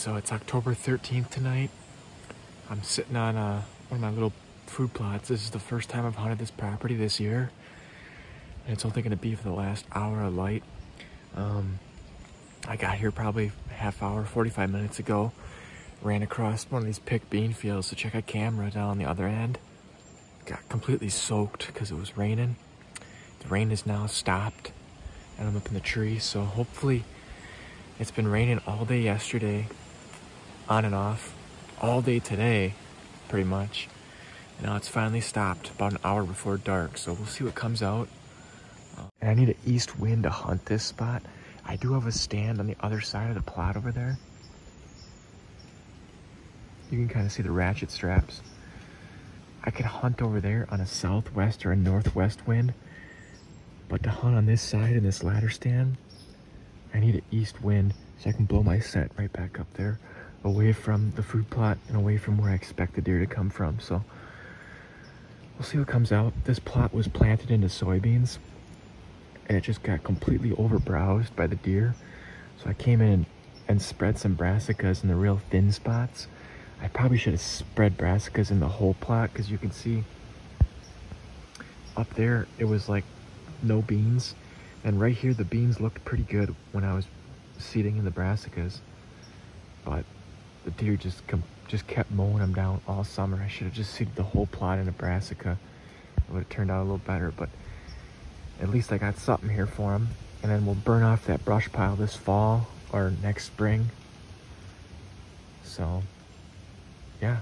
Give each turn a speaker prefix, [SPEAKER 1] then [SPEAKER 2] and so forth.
[SPEAKER 1] so it's October 13th tonight. I'm sitting on uh, one of my little food plots. This is the first time I've hunted this property this year. And it's only gonna be for the last hour of light. Um, I got here probably half hour, 45 minutes ago. Ran across one of these pick bean fields to check a camera down on the other end. Got completely soaked because it was raining. The rain has now stopped and I'm up in the tree, so hopefully it's been raining all day yesterday, on and off, all day today, pretty much. And now it's finally stopped about an hour before dark, so we'll see what comes out. And I need an east wind to hunt this spot. I do have a stand on the other side of the plot over there. You can kind of see the ratchet straps. I could hunt over there on a southwest or a northwest wind but to hunt on this side in this ladder stand, I need an east wind so I can blow my set right back up there, away from the food plot and away from where I expect the deer to come from. So we'll see what comes out. This plot was planted into soybeans and it just got completely overbrowsed by the deer. So I came in and spread some brassicas in the real thin spots. I probably should have spread brassicas in the whole plot because you can see up there it was like no beans. And right here, the beans looked pretty good when I was seeding in the brassicas. But the deer just just kept mowing them down all summer. I should have just seeded the whole plot in a brassica. It would have turned out a little better, but at least I got something here for them. And then we'll burn off that brush pile this fall or next spring. So, yeah,